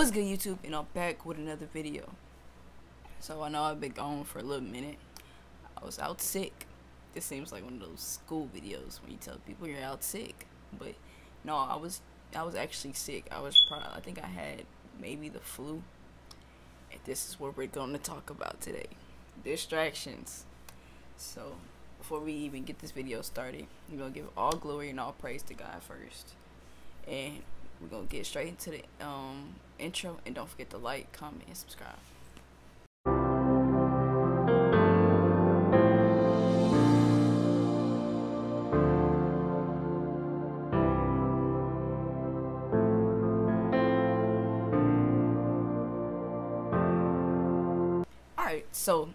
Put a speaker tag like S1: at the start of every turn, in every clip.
S1: What's good YouTube? And I'm back with another video. So I know I've been gone for a little minute. I was out sick. This seems like one of those school videos when you tell people you're out sick. But no, I was I was actually sick. I was probably I think I had maybe the flu. And this is what we're going to talk about today. Distractions. So before we even get this video started, we're gonna give all glory and all praise to God first. And we're gonna get straight into the um, intro and don't forget to like comment and subscribe all right so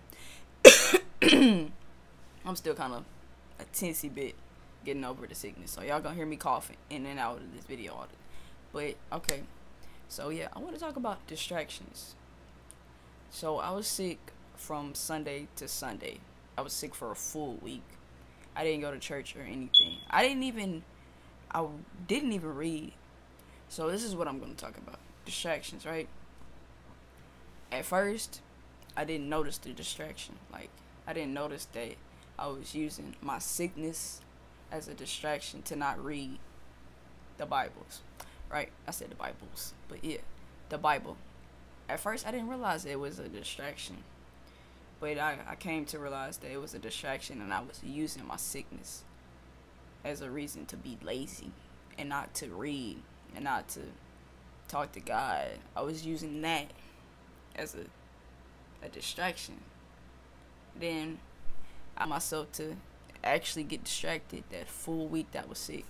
S1: i'm still kind of a teensy bit getting over the sickness so y'all gonna hear me coughing in and out of this video but okay. So yeah, I want to talk about distractions. So I was sick from Sunday to Sunday. I was sick for a full week. I didn't go to church or anything. I didn't even I didn't even read. So this is what I'm going to talk about. Distractions, right? At first, I didn't notice the distraction. Like I didn't notice that I was using my sickness as a distraction to not read the Bibles right? I said the Bibles, but yeah, the Bible. At first, I didn't realize it was a distraction, but I, I came to realize that it was a distraction and I was using my sickness as a reason to be lazy and not to read and not to talk to God. I was using that as a, a distraction. Then I myself to actually get distracted that full week that was sick.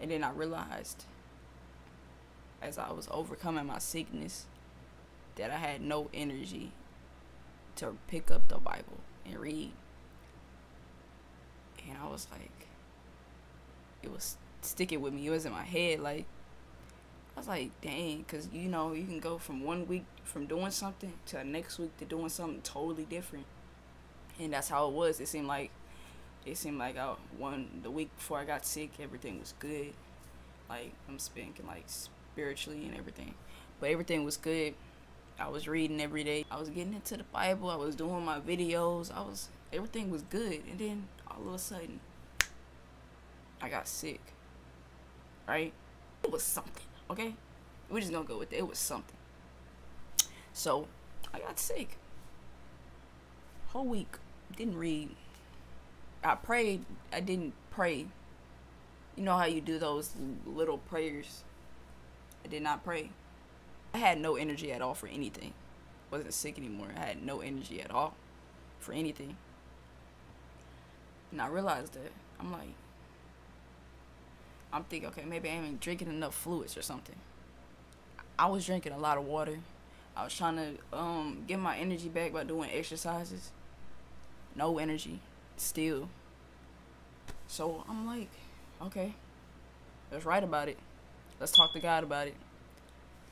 S1: And then I realized as I was overcoming my sickness that I had no energy to pick up the Bible and read. And I was like, it was sticking with me. It was in my head. Like, I was like, dang, because you know, you can go from one week from doing something to the next week to doing something totally different. And that's how it was. It seemed like it seemed like I one the week before I got sick, everything was good. Like I'm speaking like spiritually and everything, but everything was good. I was reading every day. I was getting into the Bible. I was doing my videos. I was everything was good, and then all of a sudden, I got sick. Right? It was something. Okay, we're just gonna go with it. It was something. So I got sick. Whole week didn't read I prayed. I didn't pray. You know how you do those little prayers? I did not pray. I had no energy at all for anything. Wasn't sick anymore. I had no energy at all for anything. And I realized that I'm like, I'm thinking, okay, maybe I ain't drinking enough fluids or something. I was drinking a lot of water. I was trying to um get my energy back by doing exercises. No energy still. So I'm like, okay, let's write about it. Let's talk to God about it.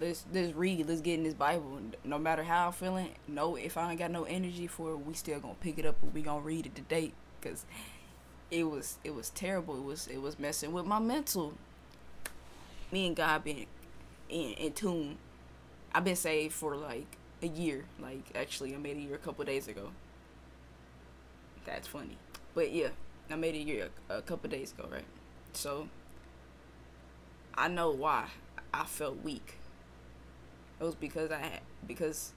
S1: Let's let's read. Let's get in this Bible. No matter how I'm feeling, no, if I ain't got no energy for it, we still gonna pick it up and we gonna read it today. Cause it was it was terrible. It was it was messing with my mental. Me and God been in, in tune. I've been saved for like a year. Like actually, I made a year a couple days ago. That's funny. But yeah, I made a year a, a couple days ago, right? So I know why I felt weak. It was because I had because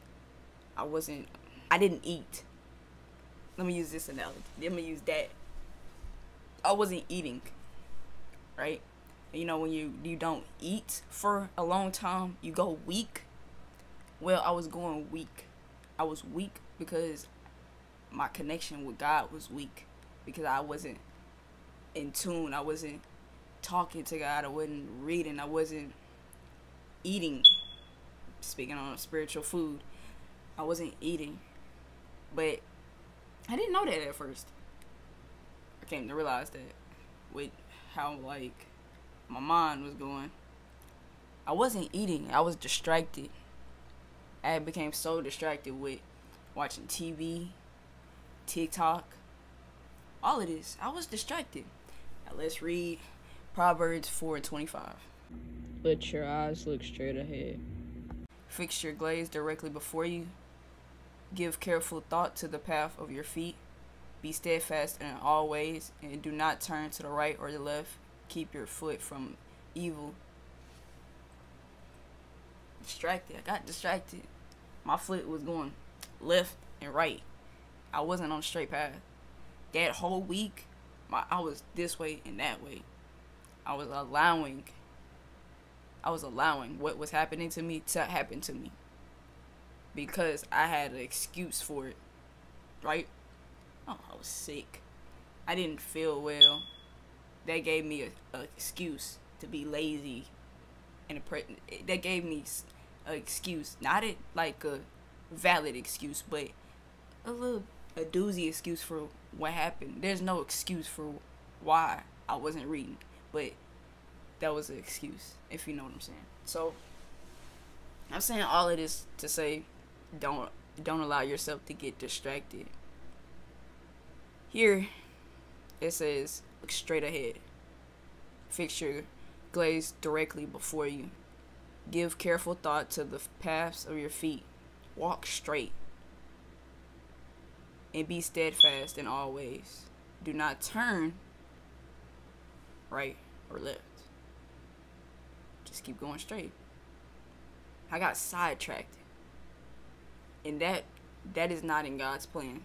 S1: I wasn't I didn't eat. Let me use this analogy. Let me use that. I wasn't eating. Right? You know when you you don't eat for a long time, you go weak. Well, I was going weak. I was weak because my connection with God was weak because I wasn't in tune. I wasn't talking to God. I wasn't reading. I wasn't eating. Speaking on spiritual food, I wasn't eating. But I didn't know that at first. I came to realize that with how like my mind was going. I wasn't eating. I was distracted. I became so distracted with watching TV, TikTok, all of this. I was distracted. Now let's read Proverbs 4 and 25.
S2: Let your eyes look straight ahead.
S1: Fix your gaze directly before you. Give careful thought to the path of your feet. Be steadfast in all ways, and do not turn to the right or the left. Keep your foot from evil. Distracted. I got distracted. My foot was going left and right. I wasn't on a straight path. That whole week, my I was this way and that way. I was allowing I was allowing what was happening to me to happen to me. Because I had an excuse for it. Right? Oh, I was sick. I didn't feel well. That gave me a, a excuse to be lazy and a that gave me an excuse, not a, like a valid excuse, but a little a doozy excuse for what happened. There's no excuse for why I wasn't reading, but that was an excuse, if you know what I'm saying. So I'm saying all of this to say don't don't allow yourself to get distracted. Here it says look straight ahead. Fix your gaze directly before you. Give careful thought to the paths of your feet. Walk straight and be steadfast in all ways. Do not turn right or left. Just keep going straight. I got sidetracked. And that that is not in God's plan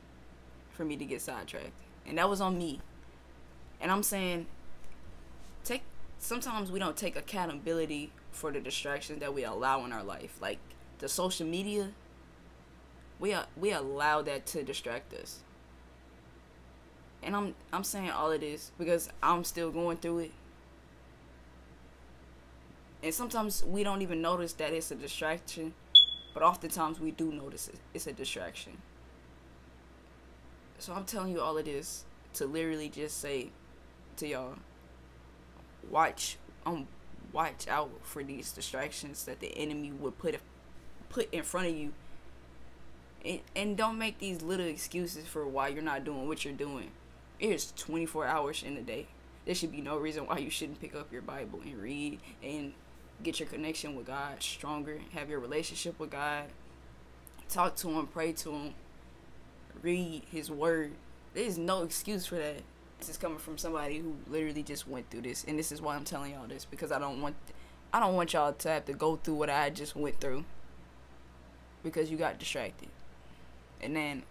S1: for me to get sidetracked. And that was on me. And I'm saying take sometimes we don't take accountability for the distractions that we allow in our life. Like the social media, we we allow that to distract us. And I'm I'm saying all of this because I'm still going through it. And sometimes we don't even notice that it's a distraction, but oftentimes we do notice it. It's a distraction. So I'm telling you all of this to literally just say to y'all watch um watch out for these distractions that the enemy would put put in front of you and, don't make these little excuses for why you're not doing what you're doing. It is 24 hours in a day. There should be no reason why you shouldn't pick up your Bible and read and get your connection with God stronger, have your relationship with God, talk to Him, pray to Him, read His Word. There's no excuse for that. This is coming from somebody who literally just went through this, and this is why I'm telling y'all this because I don't want, I don't want y'all to have to go through what I just went through because you got distracted and then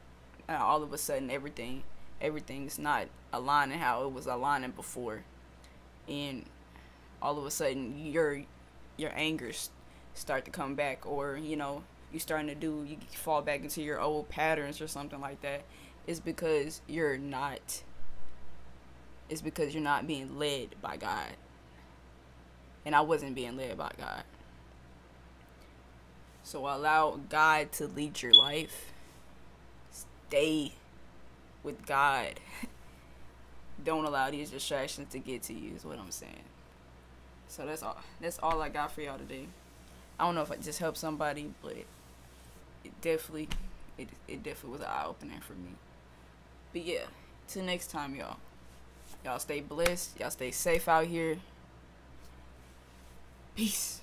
S1: uh, all of a sudden everything everything's not aligning how it was aligning before. And all of a sudden your your angers start to come back or you know you're starting to do you fall back into your old patterns or something like that. Is because you're not it's because you're not being led by God. And I wasn't being led by God. So allow God to lead your life stay with God. Don't allow these distractions to get to you is what I'm saying. So that's all that's all I got for y'all today. I don't know if I just helped somebody, but it definitely it it definitely was an eye opener for me. But yeah, till next time y'all. Y'all stay blessed. Y'all stay safe out here. Peace.